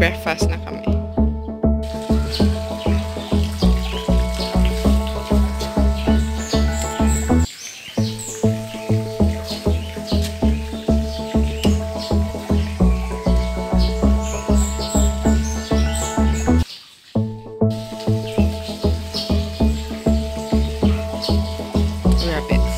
breakfast na kami. Rabbit.